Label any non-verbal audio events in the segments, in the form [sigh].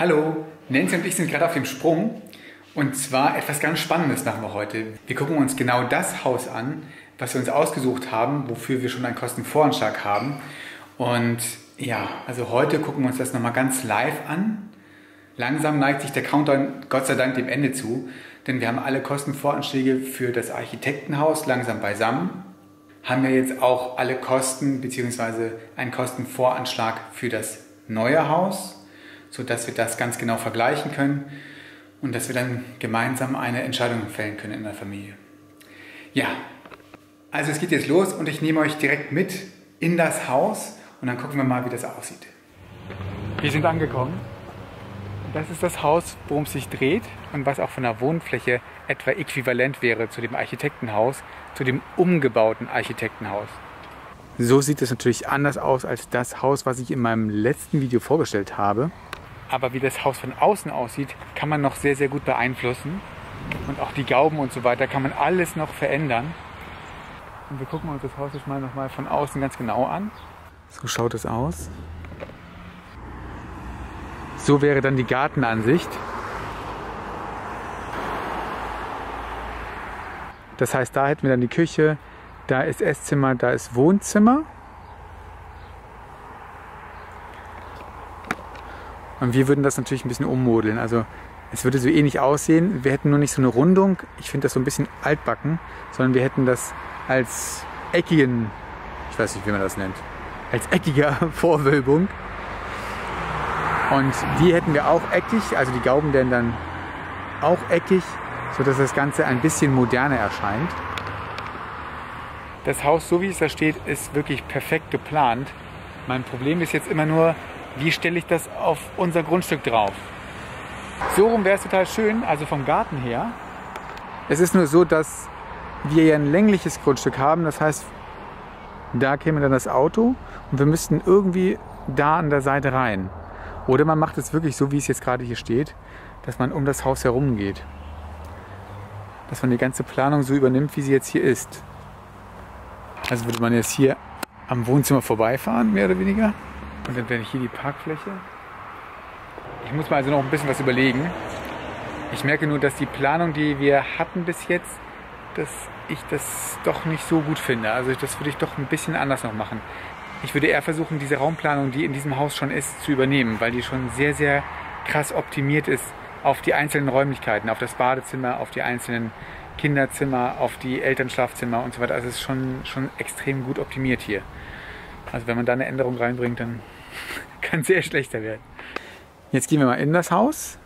Hallo, Nancy und ich sind gerade auf dem Sprung. Und zwar etwas ganz Spannendes machen wir heute. Wir gucken uns genau das Haus an, was wir uns ausgesucht haben, wofür wir schon einen Kostenvoranschlag haben. Und ja, also heute gucken wir uns das nochmal ganz live an. Langsam neigt sich der Countdown Gott sei Dank dem Ende zu, denn wir haben alle Kostenvoranschläge für das Architektenhaus langsam beisammen. Haben wir jetzt auch alle Kosten bzw. einen Kostenvoranschlag für das neue Haus sodass wir das ganz genau vergleichen können und dass wir dann gemeinsam eine Entscheidung fällen können in der Familie. Ja, also es geht jetzt los und ich nehme euch direkt mit in das Haus und dann gucken wir mal, wie das aussieht. Wir sind angekommen. Das ist das Haus, worum es sich dreht und was auch von der Wohnfläche etwa äquivalent wäre zu dem Architektenhaus, zu dem umgebauten Architektenhaus. So sieht es natürlich anders aus als das Haus, was ich in meinem letzten Video vorgestellt habe. Aber wie das Haus von außen aussieht, kann man noch sehr, sehr gut beeinflussen. Und auch die Gauben und so weiter kann man alles noch verändern. Und wir gucken uns das Haus jetzt mal nochmal von außen ganz genau an. So schaut es aus. So wäre dann die Gartenansicht. Das heißt, da hätten wir dann die Küche, da ist Esszimmer, da ist Wohnzimmer. Und wir würden das natürlich ein bisschen ummodeln. Also es würde so ähnlich aussehen. Wir hätten nur nicht so eine Rundung. Ich finde das so ein bisschen altbacken, sondern wir hätten das als eckigen, ich weiß nicht, wie man das nennt, als eckiger [laughs] Vorwölbung. Und die hätten wir auch eckig, also die Gauben wären dann auch eckig, sodass das Ganze ein bisschen moderner erscheint. Das Haus, so wie es da steht, ist wirklich perfekt geplant. Mein Problem ist jetzt immer nur, wie stelle ich das auf unser Grundstück drauf? So rum wäre es total schön, also vom Garten her. Es ist nur so, dass wir ja ein längliches Grundstück haben. Das heißt, da käme dann das Auto und wir müssten irgendwie da an der Seite rein. Oder man macht es wirklich so, wie es jetzt gerade hier steht, dass man um das Haus herum geht. Dass man die ganze Planung so übernimmt, wie sie jetzt hier ist. Also würde man jetzt hier am Wohnzimmer vorbeifahren, mehr oder weniger. Und dann hier die Parkfläche. Ich muss mir also noch ein bisschen was überlegen. Ich merke nur, dass die Planung, die wir hatten bis jetzt, dass ich das doch nicht so gut finde. Also das würde ich doch ein bisschen anders noch machen. Ich würde eher versuchen, diese Raumplanung, die in diesem Haus schon ist, zu übernehmen, weil die schon sehr, sehr krass optimiert ist auf die einzelnen Räumlichkeiten, auf das Badezimmer, auf die einzelnen Kinderzimmer, auf die Elternschlafzimmer und so weiter. Also es ist schon, schon extrem gut optimiert hier. Also wenn man da eine Änderung reinbringt, dann [laughs] kann sehr schlechter werden. Jetzt gehen wir mal in das Haus.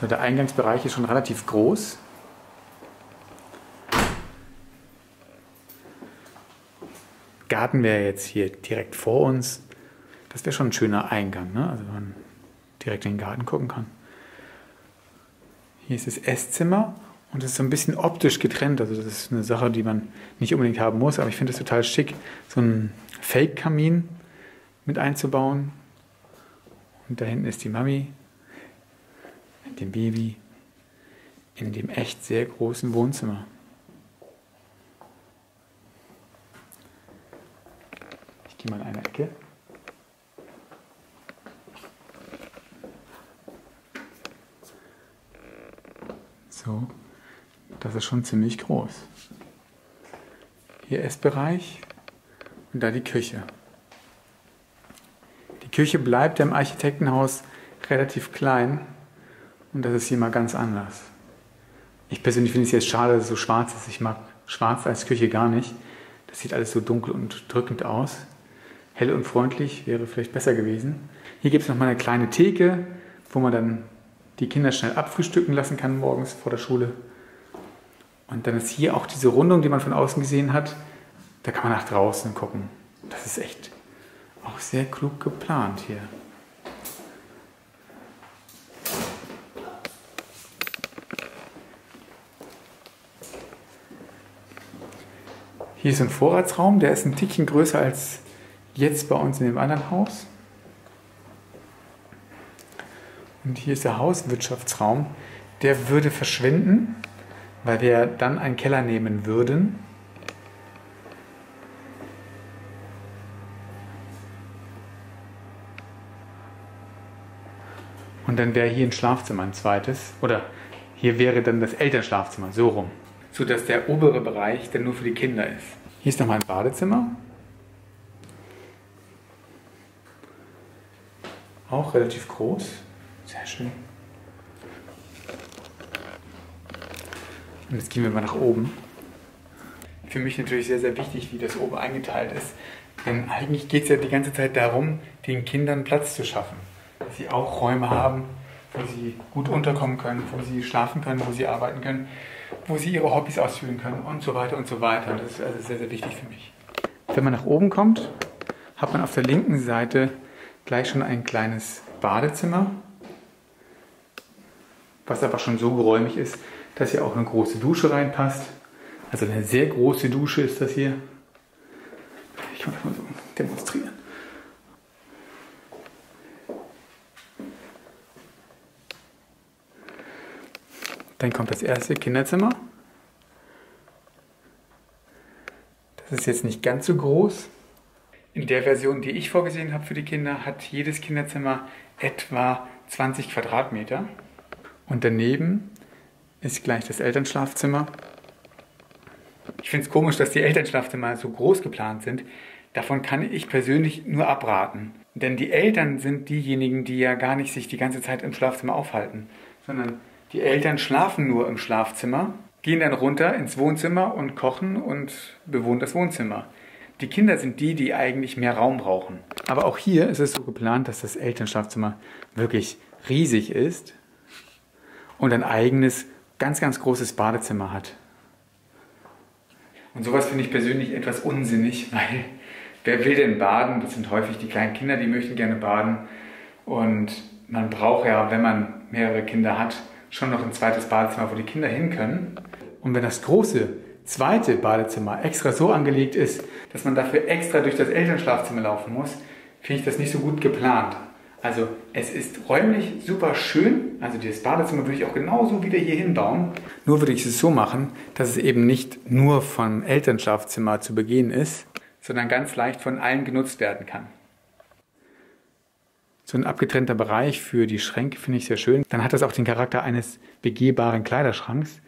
So, der Eingangsbereich ist schon relativ groß. Garten wäre jetzt hier direkt vor uns. Das wäre schon ein schöner Eingang, ne? also wenn man direkt in den Garten gucken kann. Hier ist das Esszimmer und es ist so ein bisschen optisch getrennt. Also das ist eine Sache, die man nicht unbedingt haben muss, aber ich finde es total schick, so einen Fake-Kamin mit einzubauen. Und da hinten ist die Mami mit dem Baby in dem echt sehr großen Wohnzimmer. Ich gehe mal in eine Ecke. So. Das ist schon ziemlich groß. Hier Essbereich und da die Küche. Die Küche bleibt im Architektenhaus relativ klein und das ist hier mal ganz anders. Ich persönlich finde es jetzt schade, dass es so schwarz ist. Ich mag schwarz als Küche gar nicht. Das sieht alles so dunkel und drückend aus. Hell und freundlich wäre vielleicht besser gewesen. Hier gibt es noch mal eine kleine Theke, wo man dann die Kinder schnell abfrühstücken lassen kann morgens vor der Schule. Und dann ist hier auch diese Rundung, die man von außen gesehen hat. Da kann man nach draußen gucken. Das ist echt auch sehr klug geplant hier. Hier ist ein Vorratsraum, der ist ein Tickchen größer als jetzt bei uns in dem anderen Haus. Und hier ist der Hauswirtschaftsraum. Der würde verschwinden weil wir dann einen Keller nehmen würden. Und dann wäre hier ein Schlafzimmer, ein zweites. Oder hier wäre dann das Elternschlafzimmer, so rum. So dass der obere Bereich dann nur für die Kinder ist. Hier ist nochmal ein Badezimmer. Auch relativ groß. Sehr schön. Und jetzt gehen wir mal nach oben. Für mich natürlich sehr, sehr wichtig, wie das oben eingeteilt ist. Denn eigentlich geht es ja die ganze Zeit darum, den Kindern Platz zu schaffen. Dass sie auch Räume haben, wo sie gut unterkommen können, wo sie schlafen können, wo sie arbeiten können, wo sie ihre Hobbys ausführen können und so weiter und so weiter. Das ist also sehr, sehr wichtig für mich. Wenn man nach oben kommt, hat man auf der linken Seite gleich schon ein kleines Badezimmer, was aber schon so geräumig ist, dass hier auch eine große Dusche reinpasst. Also eine sehr große Dusche ist das hier. Ich kann das mal so demonstrieren. Dann kommt das erste Kinderzimmer. Das ist jetzt nicht ganz so groß. In der Version, die ich vorgesehen habe für die Kinder, hat jedes Kinderzimmer etwa 20 Quadratmeter. Und daneben ist gleich das Elternschlafzimmer. Ich finde es komisch, dass die Elternschlafzimmer so groß geplant sind. Davon kann ich persönlich nur abraten. Denn die Eltern sind diejenigen, die ja gar nicht sich die ganze Zeit im Schlafzimmer aufhalten, sondern die Eltern schlafen nur im Schlafzimmer, gehen dann runter ins Wohnzimmer und kochen und bewohnen das Wohnzimmer. Die Kinder sind die, die eigentlich mehr Raum brauchen. Aber auch hier ist es so geplant, dass das Elternschlafzimmer wirklich riesig ist und ein eigenes ganz, ganz großes Badezimmer hat. Und sowas finde ich persönlich etwas unsinnig, [laughs] weil wer will denn baden? Das sind häufig die kleinen Kinder, die möchten gerne baden. Und man braucht ja, wenn man mehrere Kinder hat, schon noch ein zweites Badezimmer, wo die Kinder hin können. Und wenn das große zweite Badezimmer extra so angelegt ist, dass man dafür extra durch das Elternschlafzimmer laufen muss, finde ich das nicht so gut geplant. Also es ist räumlich super schön. Also dieses Badezimmer würde ich auch genauso wieder hier hinbauen. Nur würde ich es so machen, dass es eben nicht nur vom Elternschlafzimmer zu begehen ist, sondern ganz leicht von allen genutzt werden kann. So ein abgetrennter Bereich für die Schränke finde ich sehr schön. Dann hat das auch den Charakter eines begehbaren Kleiderschranks.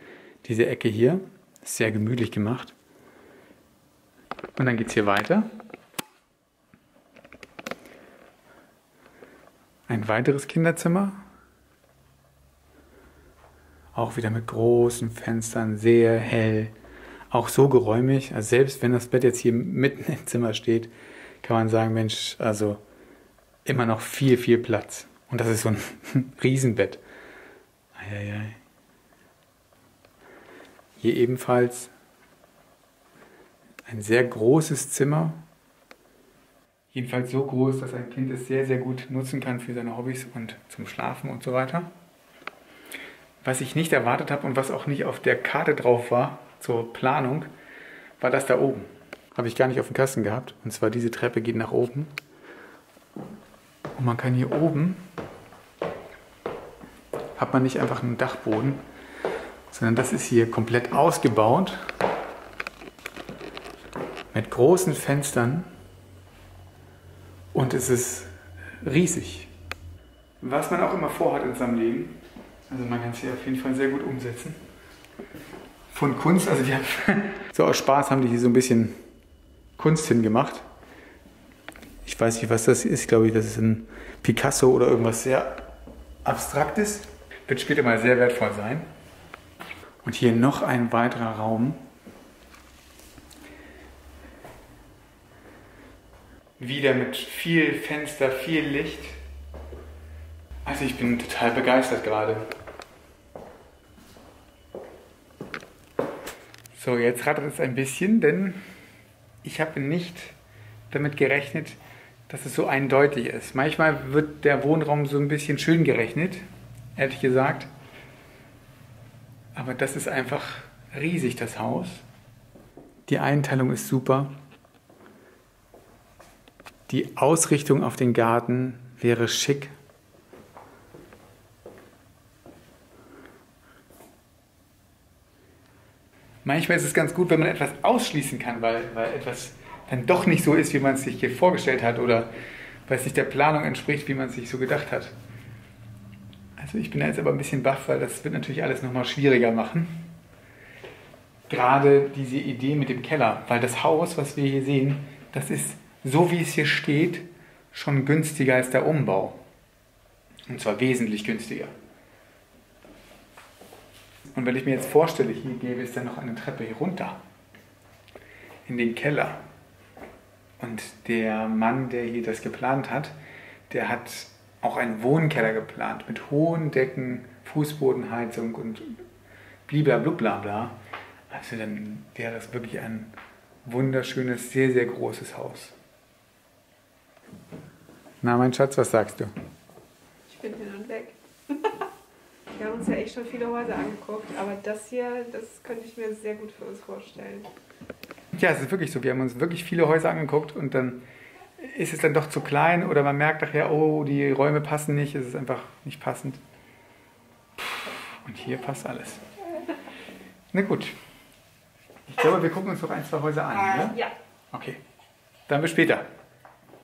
Diese Ecke hier sehr gemütlich gemacht. Und dann geht es hier weiter. Ein weiteres Kinderzimmer. Auch wieder mit großen Fenstern, sehr hell. Auch so geräumig. Also selbst wenn das Bett jetzt hier mitten im Zimmer steht, kann man sagen, Mensch, also immer noch viel, viel Platz. Und das ist so ein [laughs] Riesenbett. Eieiei. Hier ebenfalls ein sehr großes Zimmer Jedenfalls so groß, dass ein Kind es sehr, sehr gut nutzen kann für seine Hobbys und zum Schlafen und so weiter. Was ich nicht erwartet habe und was auch nicht auf der Karte drauf war zur Planung, war das da oben. Habe ich gar nicht auf dem Kasten gehabt. Und zwar diese Treppe geht nach oben. Und man kann hier oben, hat man nicht einfach einen Dachboden, sondern das ist hier komplett ausgebaut mit großen Fenstern und es ist riesig. Was man auch immer vorhat in seinem Leben, also man kann es hier auf jeden Fall sehr gut umsetzen. Von Kunst, also die haben, [laughs] so aus Spaß haben die hier so ein bisschen Kunst hingemacht. Ich weiß nicht, was das ist. Ich glaube, das ist ein Picasso oder irgendwas sehr Abstraktes. Wird später mal sehr wertvoll sein. Und hier noch ein weiterer Raum. Wieder mit viel Fenster, viel Licht. Also ich bin total begeistert gerade. So, jetzt rattert es ein bisschen, denn ich habe nicht damit gerechnet, dass es so eindeutig ist. Manchmal wird der Wohnraum so ein bisschen schön gerechnet, ehrlich gesagt. Aber das ist einfach riesig, das Haus. Die Einteilung ist super. Die Ausrichtung auf den Garten wäre schick. Manchmal ist es ganz gut, wenn man etwas ausschließen kann, weil, weil etwas dann doch nicht so ist, wie man es sich hier vorgestellt hat oder weil es nicht der Planung entspricht, wie man es sich so gedacht hat. Also ich bin jetzt aber ein bisschen baff, weil das wird natürlich alles nochmal schwieriger machen. Gerade diese Idee mit dem Keller, weil das Haus, was wir hier sehen, das ist so wie es hier steht, schon günstiger als der Umbau. Und zwar wesentlich günstiger. Und wenn ich mir jetzt vorstelle, hier gäbe es dann noch eine Treppe hier runter, in den Keller. Und der Mann, der hier das geplant hat, der hat auch einen Wohnkeller geplant mit hohen Decken, Fußbodenheizung und bliblablubla. Also dann wäre das wirklich ein wunderschönes, sehr, sehr großes Haus. Na, mein Schatz, was sagst du? Ich bin hin und weg. [laughs] Wir haben uns ja echt schon viele Häuser angeguckt, aber das hier, das könnte ich mir sehr gut für uns vorstellen. Ja, es ist wirklich so. Wir haben uns wirklich viele Häuser angeguckt und dann ist es dann doch zu klein oder man merkt nachher, oh, die Räume passen nicht, es ist einfach nicht passend. Und hier passt alles. Na gut. Ich glaube, wir gucken uns noch ein, zwei Häuser an. Ja? Ja. Okay. Dann bis später.